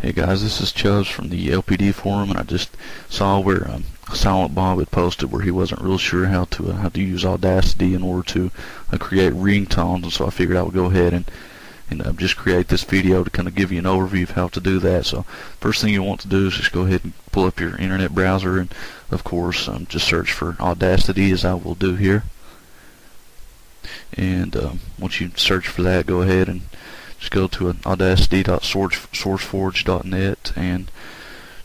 Hey guys, this is Chubz from the LPD forum, and I just saw where um, Silent Bob had posted where he wasn't real sure how to uh, how to use Audacity in order to uh, create ringtones, and so I figured I would go ahead and and uh, just create this video to kind of give you an overview of how to do that. So first thing you want to do is just go ahead and pull up your internet browser, and of course um, just search for Audacity as I will do here. And um, once you search for that, go ahead and just go to audacity.sourceforge.net and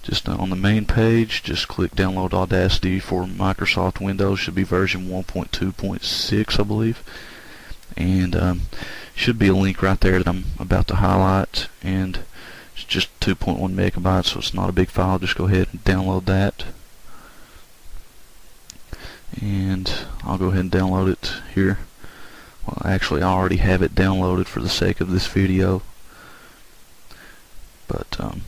just uh, on the main page just click download Audacity for Microsoft Windows. Should be version 1.2.6 I believe. And um, should be a link right there that I'm about to highlight. And it's just 2.1 megabytes so it's not a big file. Just go ahead and download that. And I'll go ahead and download it here well, actually, I already have it downloaded for the sake of this video. But, um,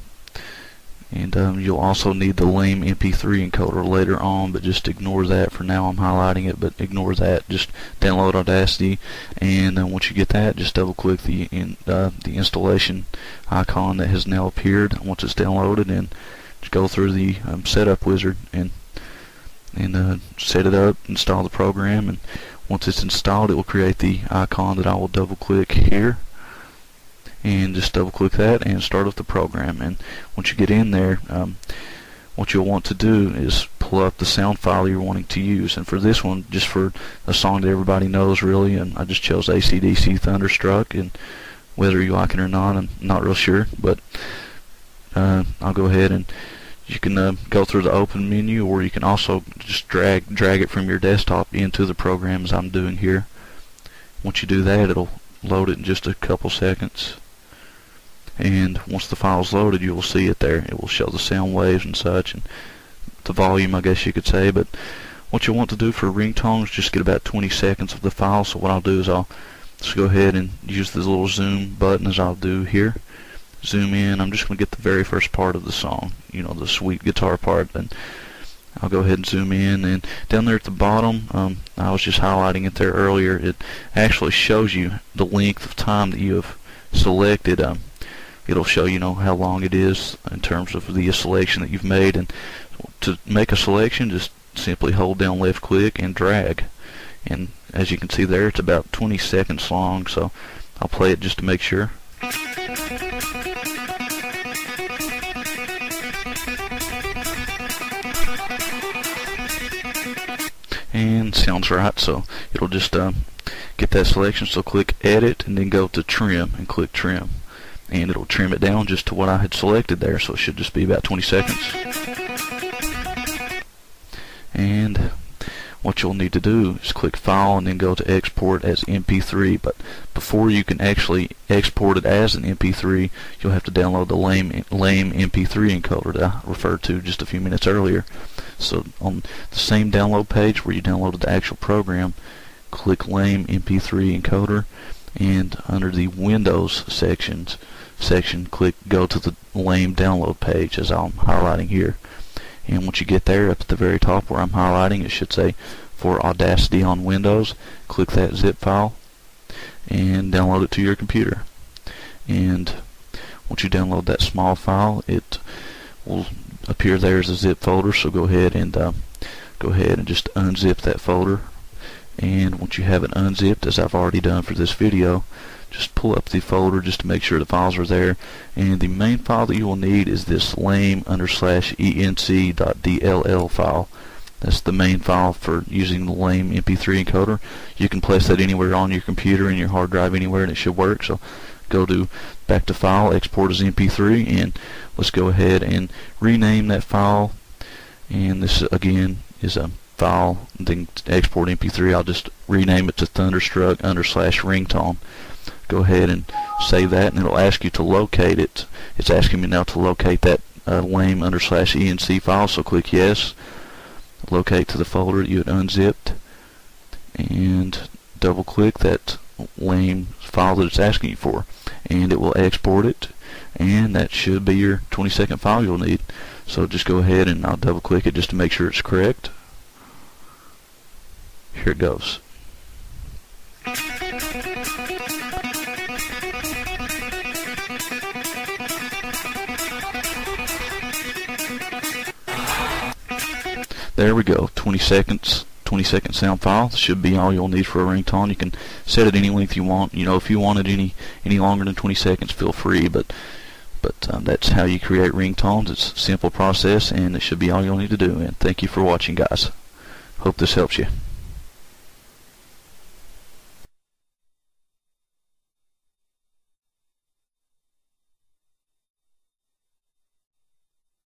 and um, you'll also need the lame MP3 encoder later on, but just ignore that for now. I'm highlighting it, but ignore that. Just download Audacity, and then once you get that, just double-click the in, uh, the installation icon that has now appeared. Once it's downloaded, and just go through the um, setup wizard and and uh, set it up, install the program, and once it's installed, it will create the icon that I will double click here. And just double click that and start up the program. And once you get in there, um, what you'll want to do is pull up the sound file you're wanting to use. And for this one, just for a song that everybody knows really, and I just chose ACDC Thunderstruck. And whether you like it or not, I'm not real sure. But uh, I'll go ahead and you can uh, go through the open menu or you can also just drag drag it from your desktop into the program as I'm doing here. Once you do that it'll load it in just a couple seconds. And once the file's loaded you will see it there. It will show the sound waves and such and the volume I guess you could say. But what you want to do for ringtones just get about 20 seconds of the file. So what I'll do is I'll just go ahead and use this little zoom button as I'll do here zoom in. I'm just going to get the very first part of the song, you know, the sweet guitar part. And I'll go ahead and zoom in. And down there at the bottom, um, I was just highlighting it there earlier. It actually shows you the length of time that you have selected. Um, it'll show you know how long it is in terms of the selection that you've made. And to make a selection, just simply hold down left click and drag. And as you can see there, it's about 20 seconds long. So I'll play it just to make sure. And sounds right so it'll just uh, get that selection. So click edit and then go to trim and click trim. And it'll trim it down just to what I had selected there so it should just be about 20 seconds. And what you'll need to do is click file and then go to export as mp3 but before you can actually export it as an mp3 you'll have to download the lame lame mp3 encoder that I referred to just a few minutes earlier so on the same download page where you downloaded the actual program, click lame MP3 encoder and under the Windows sections section click go to the lame download page as I'm highlighting here. And once you get there up at the very top where I'm highlighting it should say for Audacity on Windows, click that zip file and download it to your computer. And once you download that small file, it will appear there as a zip folder so go ahead and uh, go ahead and just unzip that folder. And once you have it unzipped as I've already done for this video just pull up the folder just to make sure the files are there. And the main file that you will need is this lame under slash enc.dll file. That's the main file for using the lame mp3 encoder. You can place that anywhere on your computer in your hard drive anywhere and it should work. So go to back to file, export as MP3, and let's go ahead and rename that file. And this again is a file, then export MP3. I'll just rename it to Thunderstruck under slash ringtone. Go ahead and save that, and it'll ask you to locate it. It's asking me now to locate that uh, lame under slash ENC file, so click yes. Locate to the folder you had unzipped, and double click that lame file that it's asking you for and it will export it and that should be your 20 second file you'll need. So just go ahead and I'll double click it just to make sure it's correct. Here it goes. There we go 20 seconds. 20 second sound file. Should be all you'll need for a ringtone. You can set it any length you want. You know if you want it any any longer than 20 seconds feel free but but um, that's how you create ringtones. It's a simple process and it should be all you'll need to do and thank you for watching guys. Hope this helps you